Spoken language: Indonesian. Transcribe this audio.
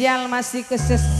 spesial masih kesesat